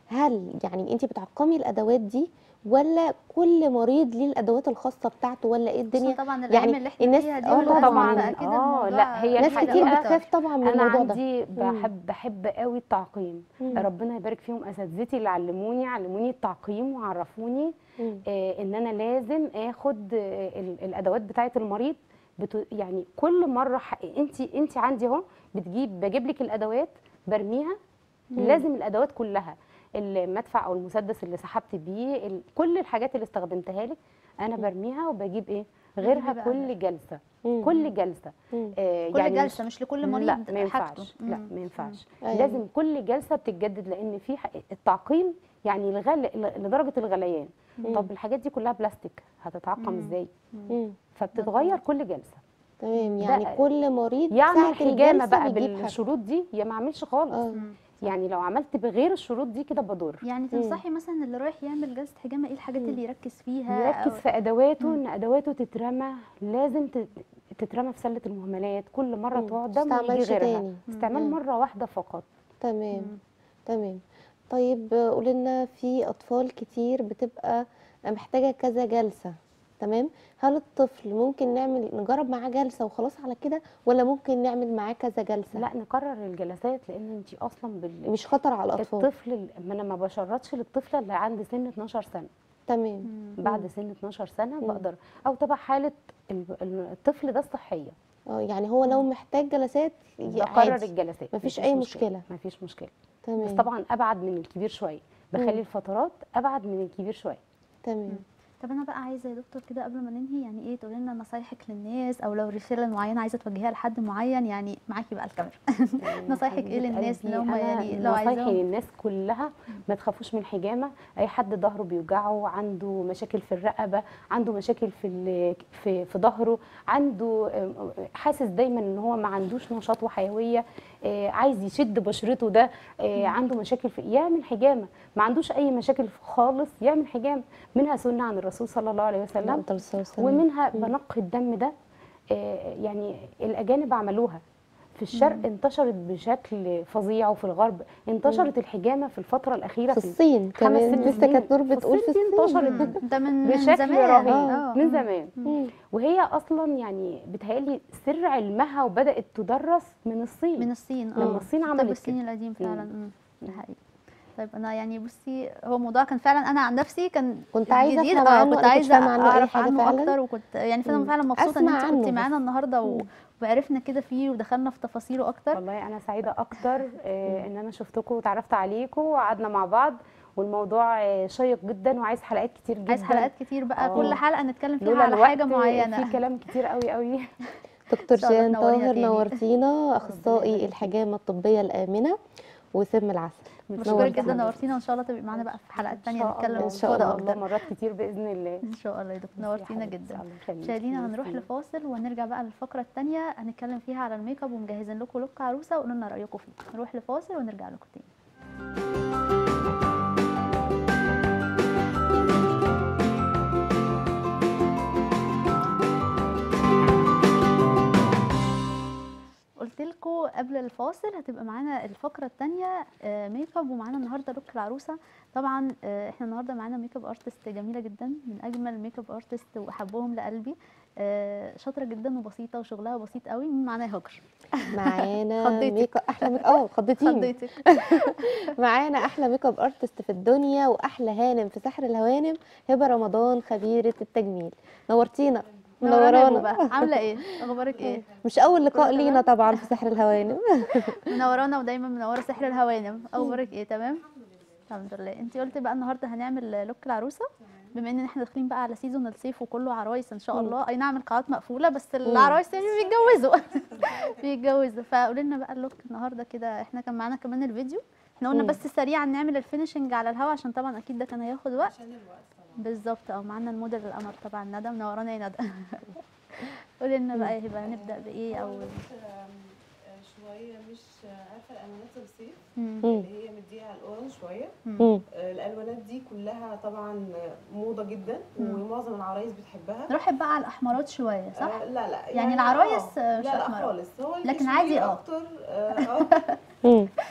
هل يعني انت بتعقمي الأدوات دي ولا كل مريض ليه الأدوات الخاصة بتاعته ولا إيه الدنيا؟ طبعا يعني اللي إحنا الناس- فيها دي آه طبعاً. الموضوع لا، هي ناس كتير بتخاف طبعا من أنا الموضوع ده. عندي بحب بحب قوي التعقيم. مم. ربنا يبارك فيهم. أساتذتي اللي علموني علموني التعقيم وعرفوني مم. آه إن أنا لازم آخد آه ال- الأدوات بتاعه المريض بت... يعني كل مرة انت انت عندي اهو بتجيب بجيب لك الأدوات برميها. لازم الأدوات كلها. المدفع أو المسدس اللي سحبت بيه. كل الحاجات اللي استخدمتها لك أنا برميها وبجيب إيه؟ غيرها كل جلسة. مم. كل جلسة. مم. آه كل يعني جلسة مش لكل مريض لا ما. ينفعش. لا مم. ما ينفعش. أيوة. لازم كل جلسة بتتجدد لأن في التعقيم يعني لغل... لدرجة الغليان. طب الحاجات دي كلها بلاستيك. هتتعقم إزاي؟ مم. فبتتغير كل جلسة. تمام يعني كل مريض يعمل حجامة بقى. بالشروط دي يا ما اعملش خالص. آه. يعني لو عملت بغير الشروط دي كده بضر. يعني تنصحي مثلا اللي رايح يعمل جلسة حجامه إيه الحاجات اللي يركز فيها يركز أو- في أدواته إن أدواته تترمى لازم تت- تترمى في سلة المهملات. كل مرة مم. تقعد دم ويجي غيرها. تاني. استعمال مم. مرة واحدة فقط. تمام. تمام. طيب قولي لنا في أطفال كتير بتبقى محتاجة كذا جلسة. تمام؟ هل الطفل ممكن نعمل نجرب معاه جلسة وخلاص على كده ولا ممكن نعمل معاه كذا جلسة؟ لا نكرر الجلسات لأن انت أصلا بال... مش خطر على الأطفال. الطفل ما أنا ما بشرطش للطفله اللي عند سن 12 سنة. تمام. بعد سن 12 سنة بقدر. أو تبع حالة ال- ال- الطفل ده الصحية. آه يعني هو لو محتاج جلسات ي- بقرر عادي. الجلسات. مفيش أي مشكلة. مفيش مشكلة. تمام. بس طبعا أبعد من الكبير شوية. بخلي مم. الفترات أبعد من الكبير شوية. تمام. طب أنا بقى عايزة يا دكتور كده قبل ما ننهي يعني إيه؟ تقولي لنا نصايحك للناس أو لو رساله معينه عايزة توجهيها لحد معين يعني معاكي بقى الكاميرا. نصايحك إيه للناس اللي هم يعني لو نصايحي عايزاهم؟ للناس كلها ما تخافوش من حجامة. أي حد ظهره بيوجعه عنده مشاكل في الرقبة عنده مشاكل في في في ظهره عنده آم، حاسس دايما إن هو ما عندوش نشاط وحيوية. آه، عايز يشد بشرته ده آه، عنده مشاكل في يعمل حجامة. ما عندوش أي مشاكل خالص يعمل حجامة. منها سنة عن الرسول صلى الله عليه وسلم. والسلام. ومنها بنقي الدم ده. آه، يعني الأجانب عملوها. في الشرق مم. انتشرت بشكل فظيع وفي الغرب انتشرت الحجامة في الفترة الأخيرة في الصين خمس كمان ست لسه سنين. كانت نور بتقول في الصين الصين انتشرت مم. ده من من بشكل زمان رهيب آه. من مم. زمان مم. وهي أصلا يعني بتهيألي سر علمها وبدأت تدرس من الصين من الصين آه لما الصين عملت الصيني كده. القديم فعلا مم. مم. ده حقيقي طيب أنا يعني بصي هو موضوع كان فعلا أنا عن نفسي كان كنت عايزة جديد أفهم آه عنه، كنت عايزة عنه أعرف عنه فعلاً. أكتر وكنت يعني فانا مم. فعلا مبسوطة إن أنت عنه بس. معانا النهارده و... وعرفنا كده فيه ودخلنا في تفاصيله أكتر. والله أنا سعيدة أكتر آه، إن أنا شفتكم وتعرفت عليكم وقعدنا مع بعض والموضوع آه، شيق جدا وعايز حلقات كتير جدا. عايز حلقات كتير بقى آه. كل حلقة نتكلم فيها على حاجة معينة. في كلام كتير قوي قوي دكتور تنورينا طاهر. نورتينا أخصائي الحجامة الطبية الآمنة وسم العسل. نورتينا. جدا نورتينا. وان شاء الله تبقي معانا بقى في حلقات تانية نتكلم في شاء الله. أكتر. مرات كتير بإذن الله. إن شاء الله يا دكتور. نورتينا جدا. مشاهدينا هنروح. لفاصل ونرجع بقى للفقرة الثانية هنتكلم فيها على الميك اب ومجهزين لكم look عروسة وقولوا لنا رأيكم فيه نروح لفاصل ونرجع لكم تاني. قلت لكم قبل الفاصل هتبقى معانا الفقرة الثانية ميك اب ومعانا النهارده look العروسه طبعا آه، إحنا النهارده معانا makeup artist جميلة جدا من أجمل makeup artist واحبهم لقلبي. آه، شاطرة جدا وبسيطة وشغلها بسيط قوي. مين معانا يا هاجر معانا. ميك اب أحلى make آه خضتيني خضيتك. معانا أحلى makeup artist في الدنيا وأحلى هانم في سحر الهوانم هبة رمضان خبيرة التجميل. نورتينا. منورانا منورانا بوبا عاملة إيه؟ أخبارك إيه؟ مش أول لقاء لينا طبعا في سحر الهوانم. منورانا ودايما منوره سحر الهوانم. أخبارك إيه؟ تمام؟ الحمد لله. انت قلتي بقى النهارده هنعمل look العروسة. بما إن إحنا داخلين بقى على season الصيف وكله عرايس إن شاء. الله. أي نعم القاعات مقفولة بس العرايس يعني بيتجوزوا. بيتجوزوا. فقولي لنا بقى ال look النهارده كده. إحنا كان معانا كمان الفيديو. إحنا قلنا. بس سريعا نعمل ال finishing على الهوا عشان طبعا أكيد ده كان هياخد وقت. بالظبط آه معانا الموديل القمر طبعا ندى منورانا يا ندى قولي لنا بقى يا هبه هنبدا بإيه أو شوية مش عارفة الألوانات الصيف. اللي هي مديها الاورنج شوية. آه، الألوانات دي كلها طبعا موضة جدا. ومعظم العرايس بتحبها نروح بقى على الأحمرات شوية صح آه، لا لا يعني العرايس، آه، مش لا لا. خالص هو لكن عادي، آه. أكتر آه آه.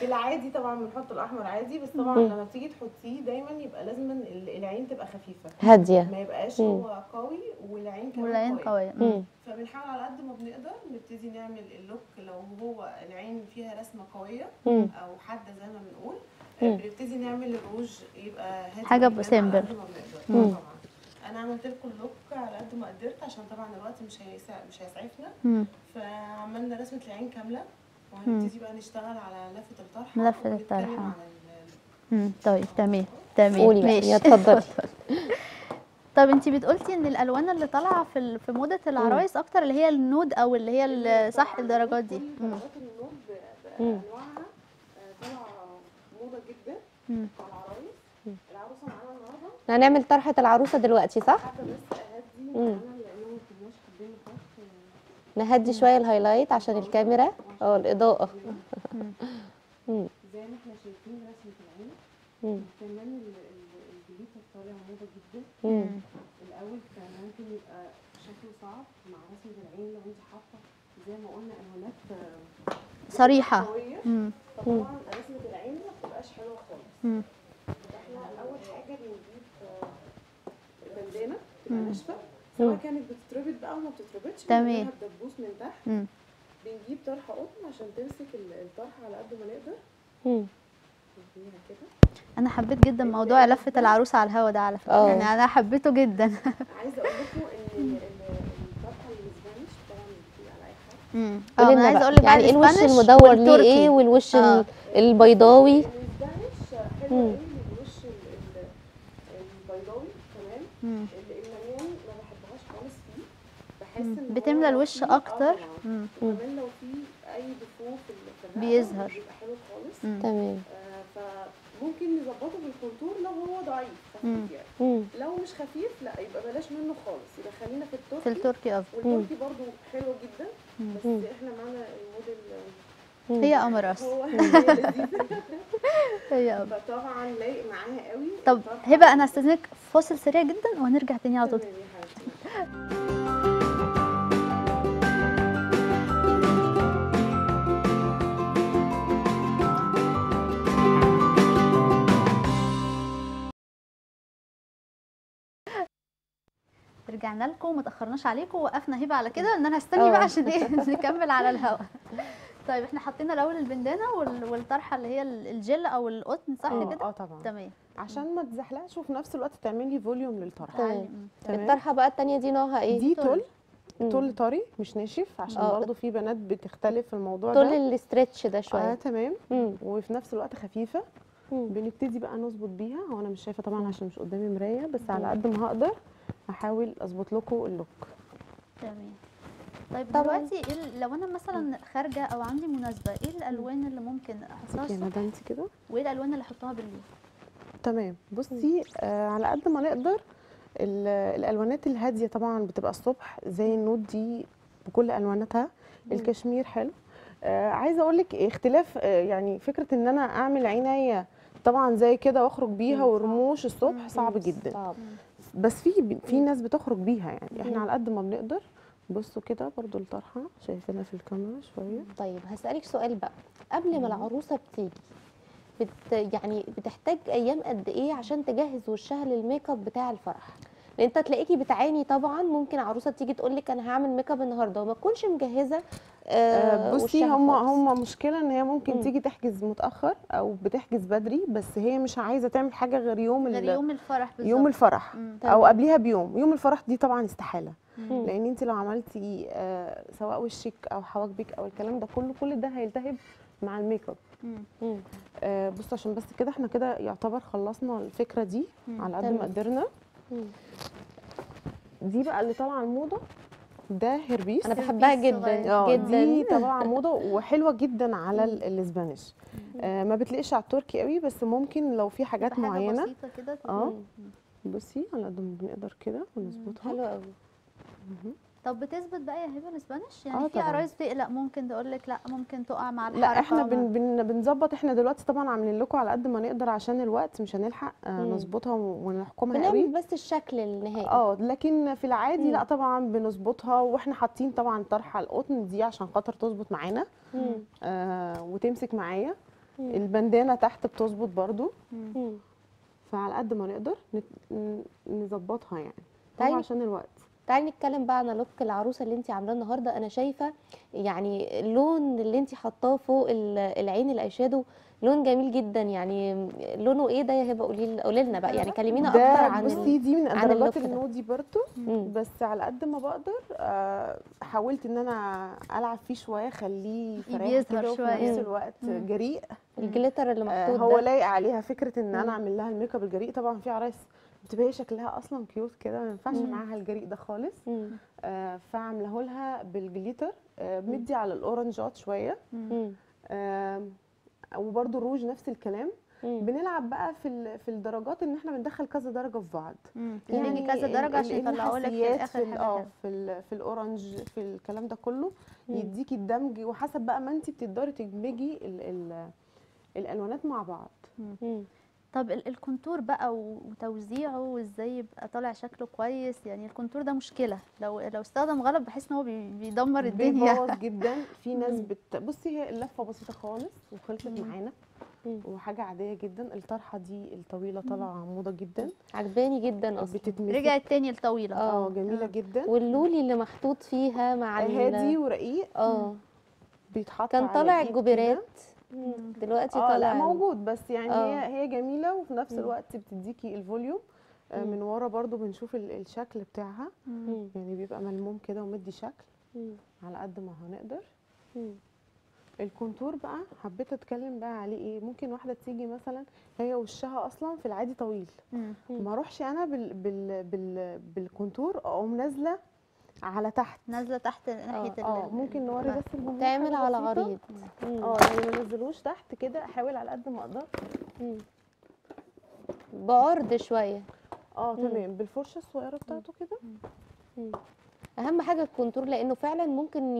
العادي طبعا بنحط الأحمر عادي بس طبعا مم. لما بتيجي تحطيه دايما يبقى لازم ال- العين تبقى خفيفة هادية ما يبقاش مم. هو قوي والعين كمان والعين قوية. قوية مم. فبنحاول على قد ما بنقدر نبتدي نعمل اللوك لو هو العين فيها رسمة قوية مم. أو حادة زي ما بنقول بنبتدي نعمل الروج يبقى هادي بنقدر مم. طبعا أنا عملت لكم اللوك على قد ما قدرت عشان طبعا الوقت مش هيسع مش هيسعفنا. فعملنا رسمة العين كاملة وهنبتدي بقى نشتغل على لفة الطرحة لفة ونتكلم الطرحة. عن ال- مم. طيب تمام تمام قولي ماشي. يا اتفضلي. طب انت بتقولتي ان الألوان اللي طالعة في في موضه العرايس أكتر اللي هي ال nude أو اللي هي صح الدرجات دي. مم. بأنواعها آه، طالعة موضة جدا. على العرايس. العروسة معانا النهارده. هنعمل طرحة العروسة دلوقتي صح؟ حابه بس اهدي مم. معانا لانهم ما كناش حابين نحط نهدي شوية ال highlight عشان الكاميرا آه الإضاءة. زي ما إحنا شايفين رسمة العين. كمان ال- ال- الجليتر طالع موضه جدا. الأول كان ممكن يبقى شكله صعب مع رسمة العين لو انت حاطة زي ما قلنا الوانات آه، صريحة. فطبعا رسمة العين ما بتبقاش حلوة خالص. إحنا أول حاجة بنجيب آه، بندانه ناشفه سواء. كانت بتتربط بقى أو ما بتتربطش تمام. بدبوس من تحت مم. بنجيب طرحة قطن عشان تمسك ال- الطرحة على قد ما نقدر كده أنا حبيت جدا موضوع لفة العروسه على الهوا ده على فكرة آه. يعني أنا حبيته جدا عايزة أقول لكم إن ال- ال- الطرحة ال Spanish طبعا على أي حد مم. آه قولي أنا عايزة أقول لك يعني إيه الوش المدور ليه. إيه والوش. ال- البيضاوي ال Spanish حلو. قوي الوش ال- ال- البيضاوي كمان مم. ال- المليان ما بحبهاش خالص فيه بحس مم. ان بتملى الوش أكتر طبعاً. مم. وكمان لو في أي دفوف في بيظهر. بيبقى حلو خالص. تمام آه فممكن نظبطه بالكونتور لو هو ضعيف. خفيف يعني مم. لو مش خفيف لا يبقى بلاش منه خالص يبقى خلينا في التركي في التركي أفضل والتركي برضو حلو جدا مم. بس مم. إحنا معانا الموديل مم. هي قمر أصلا هو هي قمر فطبعا لايق معاها قوي طب. هبه أنا هستاذنك فاصل سريع جدا وهنرجع تاني على طول رجعنا لكم ما تأخرناش عليكم وقفنا هبه على كده ان أنا هستني آه. بقى عشان إيه نكمل على الهواء طيب إحنا حطينا الأول البندانة وال- والطرحة اللي هي ال- الجل أو القطن صح آه كده؟ آه طبعا. تمام. عشان ما تزحلقش وفي نفس الوقت تعملي volume للطرحة. تمام. تمام. الطرحة بقى التانية دي نوعها إيه؟ دي مم. تل طري مش ناشف عشان آه. برضو في بنات بتختلف في الموضوع طول ده. ال stretch ده آه شوية تمام. مم. وفي نفس الوقت خفيفة. مم. بنبتدي بقى نظبط بيها. هو أنا مش شايفة طبعا عشان مش قدامي مراية بس على قد ما هقدر. هحاول أظبط لكم اللوك. تمام. طيب. دلوقتي إيه لو أنا مثلا خارجة أو عندي مناسبة إيه الألوان اللي ممكن أحطها الصبح؟ ندمتي كده. وإيه الألوان اللي أحطها بالليل؟ تمام. بصي آه على قد ما نقدر ال- الألوانات الهادية طبعا بتبقى الصبح زي النود دي بكل ألواناتها. الكشمير حلو. آه عايزة أقول لك اختلاف آه يعني فكرة إن أنا أعمل عينيا طبعا زي كده وأخرج بيها. ورموش الصبح. صعب جدا. صعب. بس في في ناس بتخرج بيها يعني. إحنا. على قد ما بنقدر. بصوا كده برضو الطرحه شايفينها في الكاميرا شوية. طيب هسألك سؤال بقى. قبل ما العروسة بتيجي بت يعني بتحتاج أيام قد إيه عشان تجهز وشها للميك أب بتاع الفرح؟ لأن أنت تلاقيكي بتعاني طبعا. ممكن عروسة تيجي تقول لك أنا هعمل ميك أب النهارده وما تكونش مجهزة بصي وشها هم خالص. هم مشكلة إن هي ممكن مم. تيجي تحجز متأخر أو بتحجز بدري بس هي مش عايزة تعمل حاجة غير يوم غير ال- يوم الفرح بالظبط يوم الفرح. أو قبليها بيوم يوم الفرح دي طبعا استحالة مم. لأن انت لو عملتي آه، سواء وشك أو حواجبك أو الكلام ده كله كل ده هيلتهب مع الميك أب. آه، بص عشان بس كده إحنا كده يعتبر خلصنا الفكرة دي مم. على قد. ما قدرنا. دي بقى اللي طالعة الموضة ده هربيس أنا بحبها جدا جدا. دي طبعا موضة وحلوة جدا على ال- الإسبانيش. آه ما بتلاقيش على التركي قوي بس ممكن لو في حاجات حاجة معينة. بسيطة كده آه. بصي على قد ما بنقدر كده ونظبطها. حلو قوي. طب بتثبت بقى يا هبه الاسبانيش يعني آه في. عرايس تقلق ممكن تقول لك لأ ممكن تقع مع الحركة لا إحنا ما- بن بن بنظبط إحنا دلوقتي طبعا عاملين لكم على قد ما نقدر عشان الوقت مش هنلحق آه. نظبطها ونحكمها قوي بس الشكل النهائي آه لكن في العادي مم. لا طبعا بنظبطها وإحنا حاطين طبعا طرحه القطن دي عشان خاطر تظبط معانا. آه وتمسك معايا. البندانة تحت بتظبط. مم. فعلى قد ما نقدر نظبطها يعني طيب. طبعا عشان الوقت تعالي نتكلم بقى عن لوك العروسة اللي انت عاملاه النهارده أنا شايفة يعني اللون اللي انت حاطاه فوق ال- العين الأيشادو لون جميل جدا يعني لونه إيه ده يا هبة قولي قولي لنا بقى يعني كلمينا أكتر عن بصي دي من ده. النودي برضو. بس على قد ما بقدر آه، حاولت إن أنا ألعب فيه شوية أخليه فريش يظهر كده وفي. نفس الوقت مم. جريء ال glitter اللي آه، محطوط هو ده لايق عليها فكرة إن. أنا أعمل لها الميك أب الجريء طبعا في عرايس بتبقى هي شكلها أصلا cute كده ما ينفعش. معاها الجريء ده خالص. آه، فعامله لها بال glitter آه، مدي على الاورنجات شوية. آه، وبرده الروج نفس الكلام مم. بنلعب بقى في في الدرجات إن إحنا بندخل كذا درجة في بعض مم. يعني كذا درجة عشان يطلعوا لك في الآخر في آه في في ال orange في الكلام ده كله مم. يديكي الدمج وحسب بقى ما انت بتقدري تدمجي ال ال الألوانات مع بعض مم. طب ال- ال contour بقى و- وتوزيعه وازاي يبقى طالع شكله كويس يعني ال contour ده مشكلة لو لو استخدم غلط بحس إن هو بي- بيدمر الدنيا بيبوظ جدا في ناس. بت... بصي هي اللفة بسيطة خالص وخلصت. معانا. وحاجة عادية جدا الطرحة دي الطويلة طالعة موضة جدا عجباني جدا أصلا بتتمسك رجعت تاني الطويلة آه آه. جميلة آه. جدا واللولي اللي محطوط فيها مع هادي ورقيق آه بيتحط كان طالع. الجوبيرات. دلوقتي آه طالع لا موجود بس يعني آه. هي هي جميلة وفي نفس. الوقت بتديكي ال volume آه،. من ورا برضو بنشوف ال- الشكل بتاعها مم. يعني بيبقى ملموم كده ومدي شكل مم. على قد ما هنقدر مم. ال contour بقى حبيت أتكلم بقى عليه إيه ممكن واحدة تيجي مثلا هي وشها أصلا في العادي طويل. ما اروحش أنا بال بال بال بال contour أقوم نازلة على تحت نازلة تحت ناحية آه ال- ممكن نوري. بس الجمهور تعمل على مم. آه يعني ما نزلوش تحت كده احاول على قد ما أقدر. بعرض شوية آه. تمام بالفرشة الصغيرة بتاعته كده. أهم حاجة الكونتور لأنه فعلا ممكن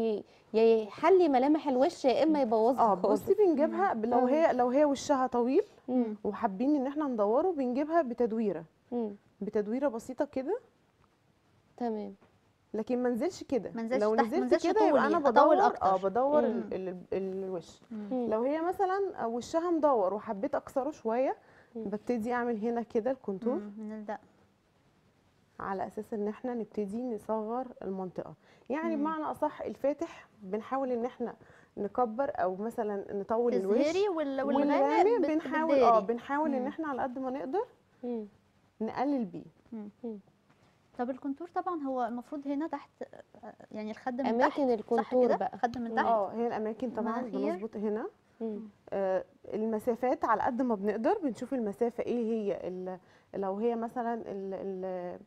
يحلي ملامح الوش يا إما يبوظها آه. بصي بنجيبها لو آه. هي لو هي وشها طويل. وحابين إن إحنا ندوره بنجيبها بتدويرة. بتدويرة بسيطة كده تمام لكن ما انزلش كده لو تحت، نزلت كده يبقى أنا بدور. آه بدور. ال ال الوش مم. لو هي مثلا وشها مدور وحبيت أكسره شوية مم. ببتدي أعمل هنا كده الكونتور. نلزق على أساس إن إحنا نبتدي نصغر المنطقة يعني مم. بمعنى أصح الفاتح بنحاول إن إحنا نكبر أو مثلا نطول الوش تزهري وال- والغامق بنحاول آه. بنحاول إن. إحنا على قد ما نقدر مم. نقلل بيه طب ال contour طبعا هو المفروض هنا تحت يعني الخد من تحت أماكن ال contour بقى خد من تحت آه هي الأماكن طبعا. بنظبط هنا. آه، المسافات على قد ما بنقدر بنشوف المسافة إيه هي لو هي مثلا ال- ال-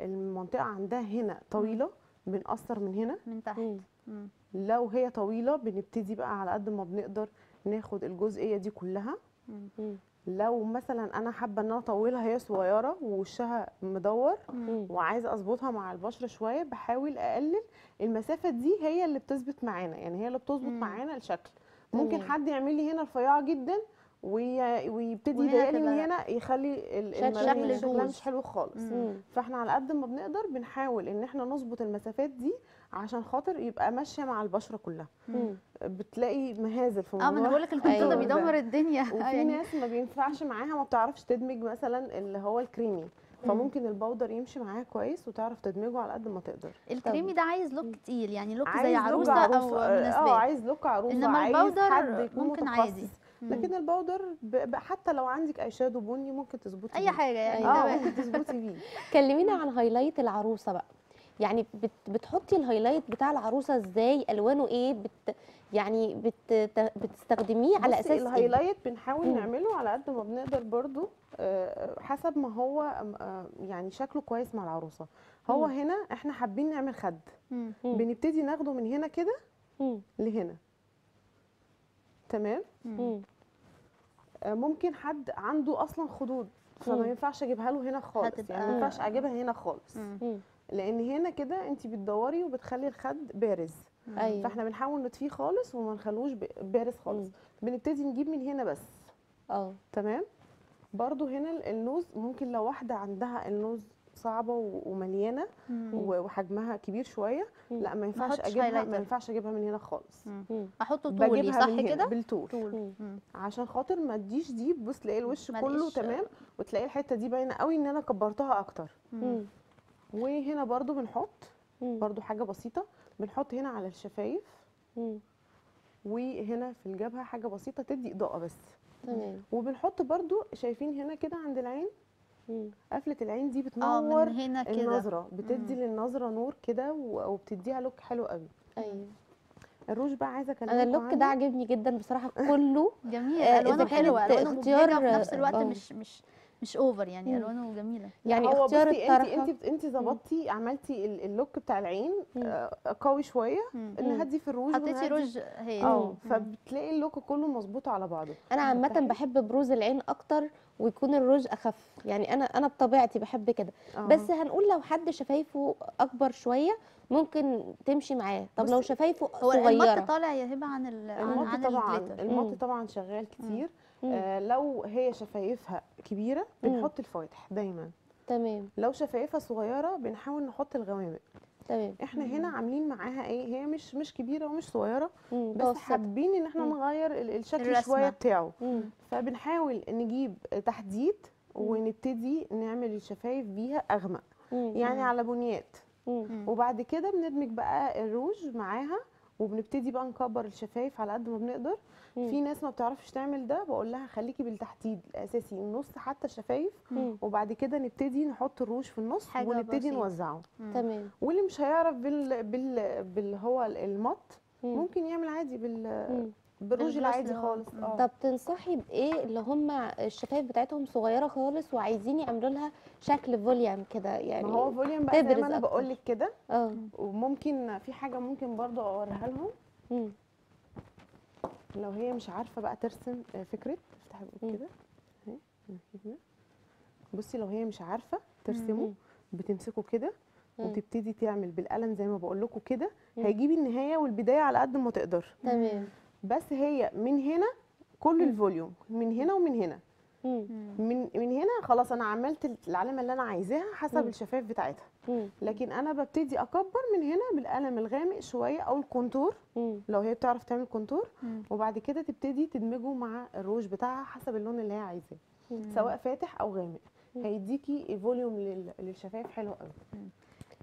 المنطقة عندها هنا طويلة بنقصر من هنا من تحت مم. مم. لو هي طويلة بنبتدي بقى على قد ما بنقدر ناخد الجزئية دي كلها مم. مم. لو مثلا أنا حابة إن أنا أطولها هي صغيرة ووشها مدور مم. وعايزة أظبطها مع البشرة شوية بحاول أقلل المسافة دي هي اللي بتثبت معانا يعني هي اللي بتظبط مم. معانا الشكل ممكن تمام. حد يعمل لي هنا رفيعة جدا وي- ويبتدي يضايقني من هنا يخلي ال- شكل الملامح البوز. شكلها مش حلو خالص مم. مم. فإحنا على قد ما بنقدر بنحاول إن إحنا نظبط المسافات دي عشان خاطر يبقى ماشية مع البشرة كلها. مم. بتلاقي مهازل في آه ما أنا موضوع بقول لك ال contour ده أيوة. بيدمر الدنيا. وفي يعني. ناس ما بينفعش معاها ما بتعرفش تدمج مثلا اللي هو الكريمي. فممكن ال powder يمشي معاها كويس وتعرف تدمجه على قد ما تقدر. الكريمي ده عايز look تقيل يعني look زي عروسة أو آه مناسبات. عايز look عروسة. إنما عايز ال powder حد يكون ممكن متخصص. عادي. لكن ال powder ب... ب... حتى لو عندك eye shadow بني ممكن تظبطي أي. حاجة يعني آه. ممكن تظبطي بيه. كلمينا عن highlight العروسة بقى. يعني بت بتحطي ال highlight بتاع العروسة إزاي ألوانه إيه بت يعني بت بتستخدميه على أساس ال highlight بنحاول مم. نعمله على قد ما بنقدر برضو آه، حسب ما هو آه، يعني شكله كويس مع العروسة هو مم. هنا إحنا حابين نعمل خد مم. بنبتدي ناخده من هنا كده. لهنا تمام مم. آه، ممكن حد عنده أصلا خدود فما. ينفعش أجيبها له هنا خالص هتبقى- يعني ما ينفعش أجيبها هنا خالص. لأن هنا كده انت بتدوري وبتخلي الخد بارز. أيوه. فإحنا بنحاول نطفيه خالص وما نخلوش ب- بارز خالص. بنبتدي نجيب من هنا بس. آه. تمام؟ برضو هنا ال- ال nose ممكن لو واحدة عندها ال nose صعبة ومليانة وحجمها كبير شوية مم. لا ما ينفعش اجيبها. ما ينفعش أجيبها من هنا خالص. أحطه طولي بجيبها صح كده بالطول طول. عشان خاطر ما تديش دي بص تلاقي الوش كله تمام وتلاقي الحتة دي باينة قوي إن أنا كبرتها أكتر مم. وهنا برضو بنحط. برضو حاجة بسيطة بنحط هنا على الشفايف. وهنا في الجبهة حاجة بسيطة تدي إضاءة بس تمام وبنحط برضو شايفين هنا كده عند العين مم. قفلة العين دي آه بتنور من هنا كده. النظرة. بتدي للنظرة نور كده وبتديها لوك حلو قوي. أيوه. الروج بقى عايزة اكلمكم أنا ال look ده عنه. عجبني جدا بصراحة. كله جميل. آه، ألوانه حلوة. ألوانه اختيار- وفي نفس الوقت آه. مش مش مش over يعني. مم. ألوانه جميلة. يعني هو اختيار بصي الطرحه انت انت انت ظبطتي عملتي ال- ال look بتاع العين مم. آه، قوي شوية مم. إن هدي في الروج حطيتي روج هي آه مم. فبتلاقي ال look كله مظبوط على بعضه. أنا عامة. بحب بروز العين أكتر ويكون الروج أخف. يعني أنا أنا بطبيعتي بحب كده. آه. بس هنقول لو حد شفايفه أكبر شوية ممكن تمشي معاه. طب لو شفايفه هو المط صغيرة. طالع يا هبة عن ال عن, المط عن طبعا. المط طبعا شغال كتير. مم. آه لو هي شفايفها كبيرة. بنحط الفواتح دايما. تمام. لو شفايفها صغيرة بنحاول نحط الغوامق. تمام إحنا هنا عاملين معاها إيه هي مش مش كبيرة ومش صغيرة مم. بس. حابين إن إحنا مم. نغير ال- الشكل الرسمة. شوية بتاعه مم. فبنحاول نجيب تحديد ونبتدي نعمل الشفايف بيها أغمق مم. يعني على بنيات مم. وبعد كده بندمج بقى الروج معاها وبنبتدي بقى نكبر الشفايف على قد ما بنقدر مم. في ناس ما بتعرفش تعمل ده بقول لها خليكي بالتحديد الأساسي النص حتى الشفايف مم. وبعد كده نبتدي نحط الروج في النص ونبتدي بسيطة. نوزعه تمام واللي مش هيعرف بال بال بال هو ال matte مم. ممكن يعمل عادي بال مم. بالروج العادي خالص. آه طب تنصحي بإيه اللي هم الشفايف بتاعتهم صغيرة خالص وعايزين يعملوا لها شكل volume كده يعني ما هو volume بقى زي ما أنا. بقول لك كده آه وممكن في حاجة ممكن برضو أوريها لهم مم. لو هي مش عارفة بقى ترسم آه، فكرة افتحي. بقى كده اهي هنا. بصي لو هي مش عارفة ترسمه. بتمسكه كده. وتبتدي تعمل بالقلم زي ما بقول لكم كده. هيجيبي النهاية والبداية على قد ما تقدر تمام بس هي من هنا كل ال volume من هنا ومن هنا. من من هنا خلاص أنا عملت العلامة اللي أنا عايزاها حسب مم. الشفايف بتاعتها. لكن أنا ببتدي أكبر من هنا بالقلم الغامق شوية أو ال contour. لو هي بتعرف تعمل contour. وبعد كده تبتدي تدمجه مع الروج بتاعها حسب اللون اللي هي عايزاه. سواء فاتح أو غامق هيديكي volume لل- للشفايف حلو قوي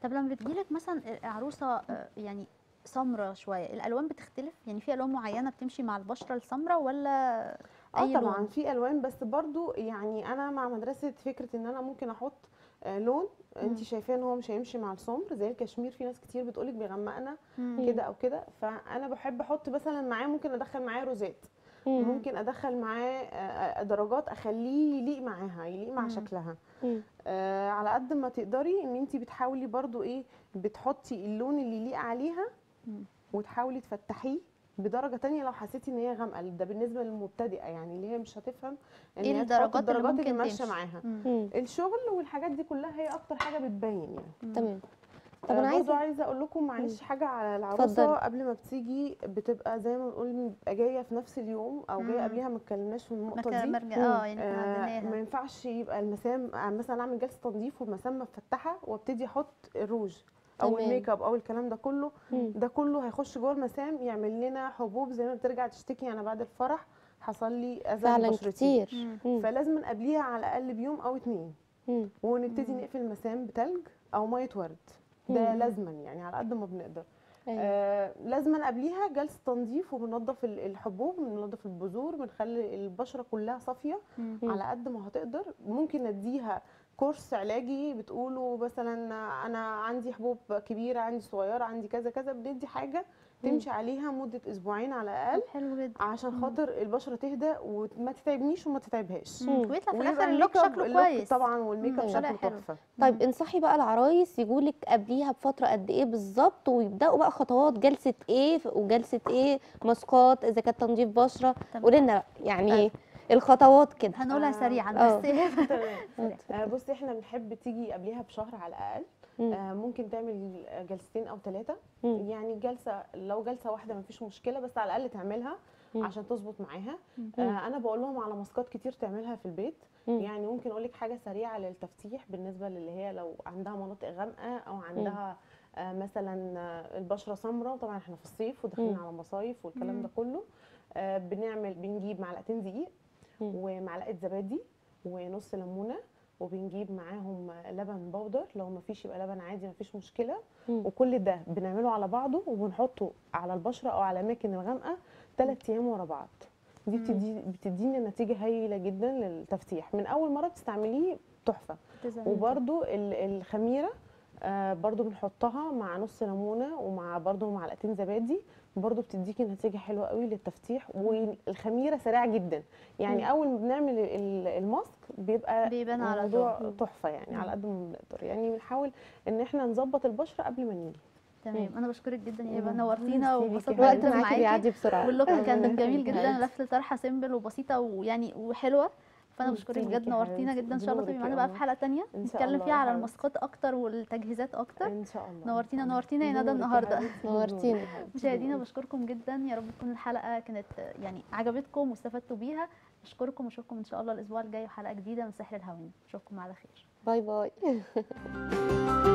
طب لما بتجيلك مثلا عروسة آه، يعني سمرة شوية الألوان بتختلف يعني في ألوان معينة بتمشي مع البشرة السمراء ولا آه طبعا لون في ألوان بس برضو يعني أنا مع مدرسة فكرة إن أنا ممكن أحط آه، لون انت. شايفاه إن هو مش هيمشي مع السمر زي الكشمير في ناس كتير بتقولك بيغمقنا. كده أو كده فأنا بحب أحط مثلا معاه ممكن أدخل معاه روزات مم. ممكن أدخل معاه آه، آه، درجات أخليه يليق معاها يليق مع مم. شكلها مم. آه على قد ما تقدري إن انت بتحاولي برضو إيه بتحطي اللون اللي يليق عليها. وتحاولي تفتحيه بدرجة تانية لو حسيتي إن هي غامقة. ده بالنسبة للمبتدئة يعني اللي هي مش هتفهم إن إيه هي تحط الدرجات اللي الدرجات ممكن ماشية؟ معاها. مم. الشغل والحاجات دي كلها هي أكتر حاجة بتبين يعني. تمام. طب أنا عايزه عايزة أقول لكم معلش حاجة على العروسة. قبل ما بتيجي بتبقى زي ما بنقول بتبقى جاية في نفس اليوم أو جاية. قبليها ما اتكلمناش في ما النقطه دي. مرجع آه يعني آه ما ينفعش يبقى المسام مثلا أعمل جلسة تنظيف والمسام مفتحة وابتدي أحط الروج. أو تمام. ال make up أو الكلام ده كله مم. ده كله هيخش جوه المسام يعمل لنا حبوب زي ما بترجع تشتكي أنا بعد الفرح حصل لي أذى فعلا كتير مم. فلازم قبليها على الأقل بيوم أو اتنين مم. ونبتدي نقفل المسام بتلج أو مية ورد ده لازما يعني على قد ما بنقدر أيوة. آه لازما قبليها جلسة تنظيف وبننضف ال- الحبوب بننضف البذور بنخلي البشرة كلها صافية. على قد ما هتقدر ممكن نديها course علاجي بتقولوا مثلا أنا عندي حبوب كبيرة عندي صغيرة عندي كذا كذا بندي حاجة تمشي عليها مدة أسبوعين على الأقل حلو جدا. عشان خاطر البشرة تهدى وما تتعبنيش وما تتعبهاش. ويطلع في الآخر ال look شكله ال look كويس. طبعا وال make up. شكله. تحفة. طيب انصحي بقى العرايس يجولك قبليها بفترة قد إيه بالظبط ويبدأوا بقى خطوات جلسة إيه وجلسة إيه ماسكات إذا كانت تنظيف بشرة. قولي لنا بقى يعني الخطوات كده هنقولها آه. سريعا آه. بس تمام آه، بصي إحنا بنحب تيجي قبليها بشهر على الأقل مم. آه، ممكن تعمل جلستين أو ثلاثة. يعني جلسة لو جلسة واحدة مفيش مشكلة بس على الأقل تعملها. عشان تظبط معاها آه أنا بقول لهم على ماسكات كتير تعملها في البيت مم. يعني ممكن أقول لك حاجة سريعة للتفتيح بالنسبة للي هي لو عندها مناطق غامقة أو عندها آه مثلا البشرة سمراء طبعا إحنا في الصيف وداخلين. على مصايف والكلام. ده كله آه بنعمل بنجيب معلقتين دقيق. ومعلقة زبادي ونص ليمونة وبنجيب معاهم لبن بودر. لو ما فيش يبقى لبن عادي ما فيش مشكلة. مم. وكل ده بنعمله على بعضه وبنحطه على البشرة أو على الاماكن الغامقة ثلاث أيام ورا بعض. دي بتدي بتدينا نتيجة هايلة جدا للتفتيح. من أول مرة بتستعمليه تحفة. وبرده الخميرة آه برضو بنحطها مع نص ليمونة ومع برضو معلقتين زبادي. برضو بتديكي نتيجة حلوة قوي للتفتيح والخميرة سريعة جدا. يعني أول ما بنعمل ال- ال mask بيبقى بيبان على الموضوع طول. تحفة يعني على قد ما بنقدر. يعني بنحاول إن إحنا نظبط البشرة قبل ما نيجي. تمام. أنا بشكرك جدا يا هبه مم. نورتينا وانبسطت يا الوقت معاكي معاكي. بيعدي بسرعة. وال look كان جميل. جدا. لفه طرحه simple وبسيطة ويعني وحلوة. فأنا بشكرك بجد نورتينا. جدا إن شاء الله تبقي معانا بقى في. حلقة شاء نتكلم فيها على. الماسكات أكتر والتجهيزات أكتر إن شاء الله نورتينا- نورتينا يا ندى حبيبتي. نورتينا. مشاهدينا بشكركم جدا يا رب تكون الحلقة كانت يعني عجبتكم واستفدتوا بيها بشكركم وأشوفكم إن شاء الله الأسبوع الجاي وحلقه جديدة من سحر الهوانم أشوفكم على خير bye bye